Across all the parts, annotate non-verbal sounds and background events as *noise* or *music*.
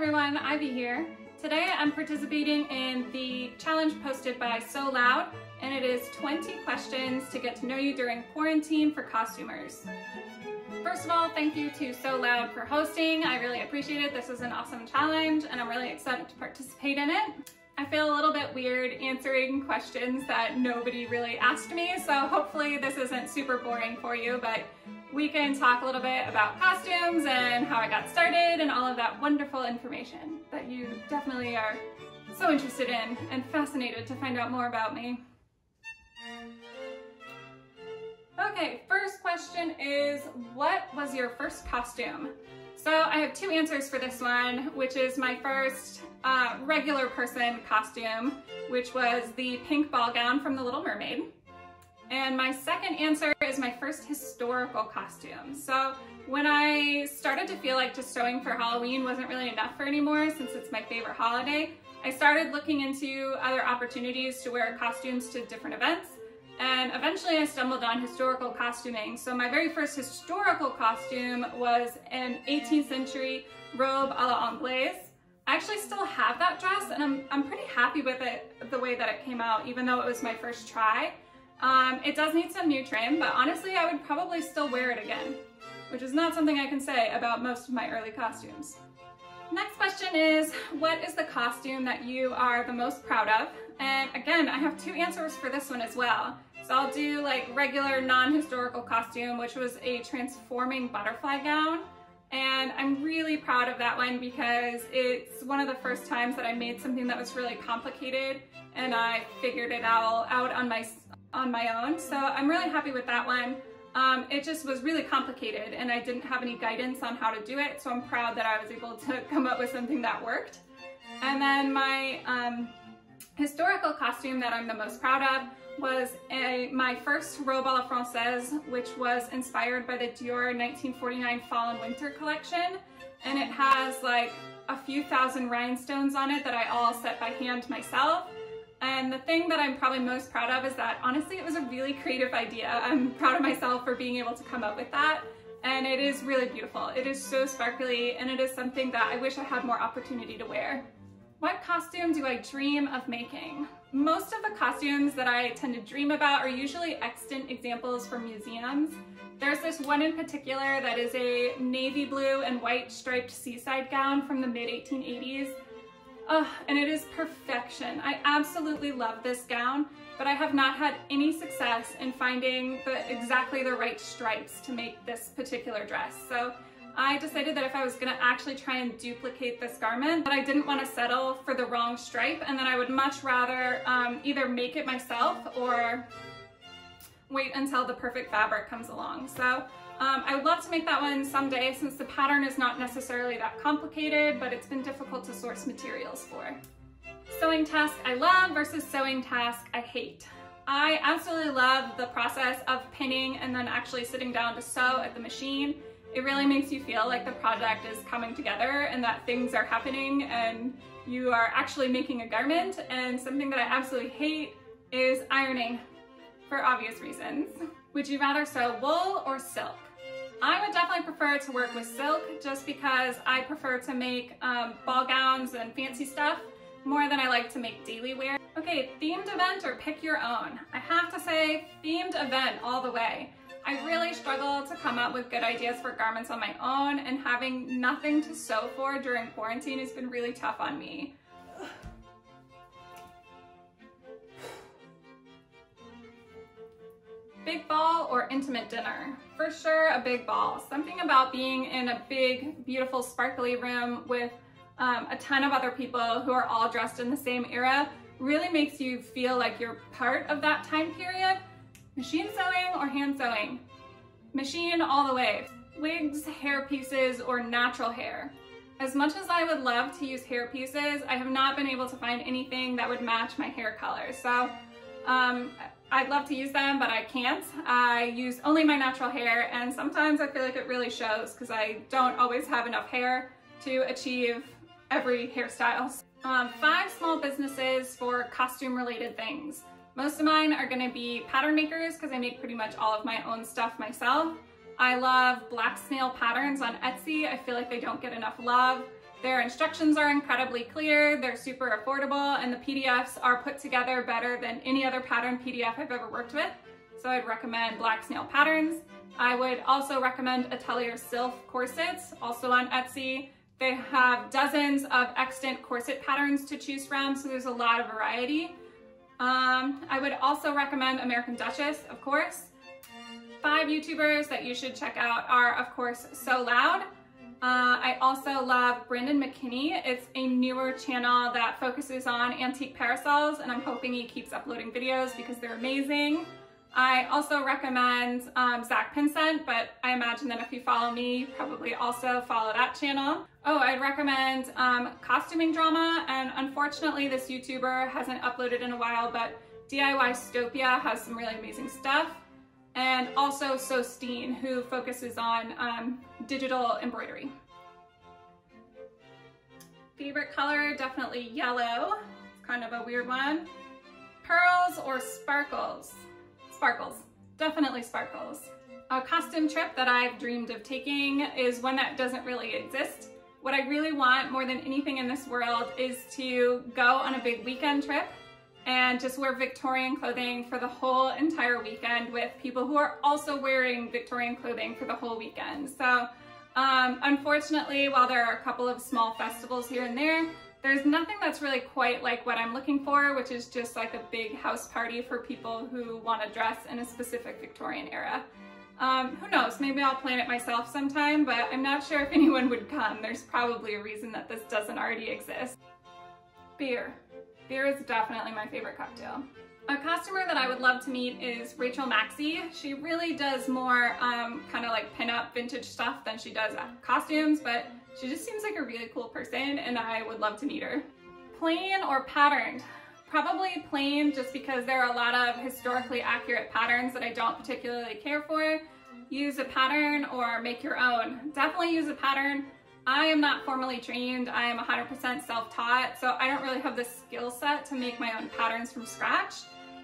everyone, Ivy here. Today I'm participating in the challenge posted by SewLoud, and it is 20 questions to get to know you during quarantine for costumers. First of all, thank you to SewLoud for hosting. I really appreciate it. This is an awesome challenge, and I'm really excited to participate in it. I feel a little bit weird answering questions that nobody really asked me, so hopefully this isn't super boring for you, but we can talk a little bit about costumes and how I got started and all of that wonderful information that you definitely are so interested in and fascinated to find out more about me. Okay, first question is, what was your first costume? So I have two answers for this one, which is my first uh, regular person costume, which was the pink ball gown from The Little Mermaid. And my second answer is my first historical costume. So when I started to feel like just sewing for Halloween wasn't really enough for anymore since it's my favorite holiday, I started looking into other opportunities to wear costumes to different events. And eventually I stumbled on historical costuming. So my very first historical costume was an 18th century robe a la Anglaise. I actually still have that dress and I'm, I'm pretty happy with it the way that it came out, even though it was my first try. Um, it does need some new trim, but honestly I would probably still wear it again, which is not something I can say about most of my early costumes. Next question is, what is the costume that you are the most proud of? And again, I have two answers for this one as well. So I'll do like regular non-historical costume, which was a transforming butterfly gown. And I'm really proud of that one because it's one of the first times that I made something that was really complicated and I figured it all out on my, on my own. So I'm really happy with that one. Um, it just was really complicated and I didn't have any guidance on how to do it. So I'm proud that I was able to *laughs* come up with something that worked. And then my um, historical costume that I'm the most proud of was a, my first robe a la française, which was inspired by the Dior 1949 Fall and Winter collection. And it has like a few thousand rhinestones on it that I all set by hand myself. And the thing that I'm probably most proud of is that honestly, it was a really creative idea. I'm proud of myself for being able to come up with that. And it is really beautiful. It is so sparkly and it is something that I wish I had more opportunity to wear. What costume do I dream of making? Most of the costumes that I tend to dream about are usually extant examples from museums. There's this one in particular that is a navy blue and white striped seaside gown from the mid 1880s. Oh, and it is perfection. I absolutely love this gown, but I have not had any success in finding the exactly the right stripes to make this particular dress. So I decided that if I was gonna actually try and duplicate this garment, that I didn't wanna settle for the wrong stripe and that I would much rather um, either make it myself or wait until the perfect fabric comes along. So um, I would love to make that one someday since the pattern is not necessarily that complicated, but it's been difficult to source materials for. Sewing task I love versus sewing task I hate. I absolutely love the process of pinning and then actually sitting down to sew at the machine. It really makes you feel like the project is coming together and that things are happening and you are actually making a garment. And something that I absolutely hate is ironing for obvious reasons. Would you rather sew wool or silk? I would definitely prefer to work with silk just because I prefer to make um, ball gowns and fancy stuff more than I like to make daily wear. Okay, themed event or pick your own. I have to say themed event all the way. I really struggle to come up with good ideas for garments on my own and having nothing to sew for during quarantine has been really tough on me. Big ball or intimate dinner? For sure a big ball. Something about being in a big, beautiful, sparkly room with um, a ton of other people who are all dressed in the same era really makes you feel like you're part of that time period Machine sewing or hand sewing? Machine all the way. Wigs, hair pieces, or natural hair. As much as I would love to use hair pieces, I have not been able to find anything that would match my hair color. So um, I'd love to use them, but I can't. I use only my natural hair and sometimes I feel like it really shows because I don't always have enough hair to achieve every hairstyle. Um, five small businesses for costume related things. Most of mine are gonna be pattern makers because I make pretty much all of my own stuff myself. I love black snail patterns on Etsy. I feel like they don't get enough love. Their instructions are incredibly clear, they're super affordable, and the PDFs are put together better than any other pattern PDF I've ever worked with. So I'd recommend Black Snail Patterns. I would also recommend Atelier Sylphe corsets, also on Etsy. They have dozens of extant corset patterns to choose from, so there's a lot of variety. Um, I would also recommend American Duchess, of course. Five YouTubers that you should check out are, of course, SewLoud. Uh, I also love Brandon McKinney. It's a newer channel that focuses on antique parasols, and I'm hoping he keeps uploading videos because they're amazing. I also recommend um, Zack Pinsent, but I imagine that if you follow me, you probably also follow that channel. Oh, I'd recommend um, Costuming Drama, and unfortunately this YouTuber hasn't uploaded in a while, but DIY Stopia has some really amazing stuff. And also Sosteen, who focuses on um, digital embroidery. Favorite color, definitely yellow. It's kind of a weird one. Pearls or sparkles? Sparkles, definitely sparkles. A costume trip that I've dreamed of taking is one that doesn't really exist. What I really want more than anything in this world is to go on a big weekend trip and just wear Victorian clothing for the whole entire weekend with people who are also wearing Victorian clothing for the whole weekend. So um, unfortunately, while there are a couple of small festivals here and there, there's nothing that's really quite like what I'm looking for, which is just like a big house party for people who want to dress in a specific Victorian era. Um, who knows, maybe I'll plan it myself sometime, but I'm not sure if *laughs* anyone would come. There's probably a reason that this doesn't already exist. Beer. Beer is definitely my favorite cocktail. A customer that I would love to meet is Rachel Maksy. She really does more um, kind of like pin-up vintage stuff than she does costumes, but she just seems like a really cool person and I would love to meet her. Plain or patterned? Probably plain just because there are a lot of historically accurate patterns that I don't particularly care for. Use a pattern or make your own. Definitely use a pattern. I am not formally trained. I am 100% self-taught, so I don't really have the skill set to make my own patterns from scratch.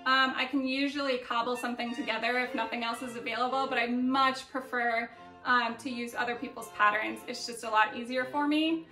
Um, I can usually cobble something together if nothing else is available, but I much prefer um, to use other people's patterns. It's just a lot easier for me.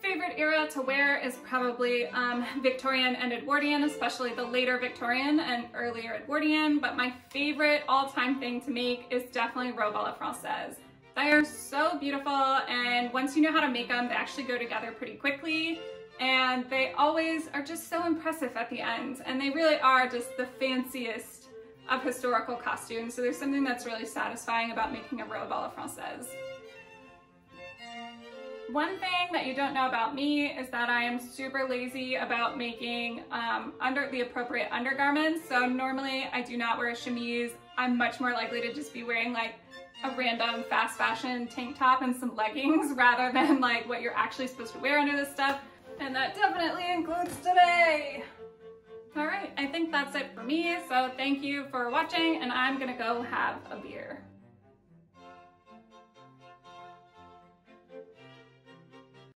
Favorite era to wear is probably um, Victorian and Edwardian, especially the later Victorian and earlier Edwardian, but my favorite all-time thing to make is definitely robe à la française. They are so beautiful, and once you know how to make them, they actually go together pretty quickly, and they always are just so impressive at the end, and they really are just the fanciest of historical costumes. So there's something that's really satisfying about making a robe à la française. One thing that you don't know about me is that I am super lazy about making um, under the appropriate undergarments. So normally I do not wear a chemise. I'm much more likely to just be wearing like a random fast fashion tank top and some leggings *laughs* rather than like what you're actually supposed to wear under this stuff. And that definitely includes today. All right, I think that's it for me. So thank you for watching and I'm gonna go have a beer.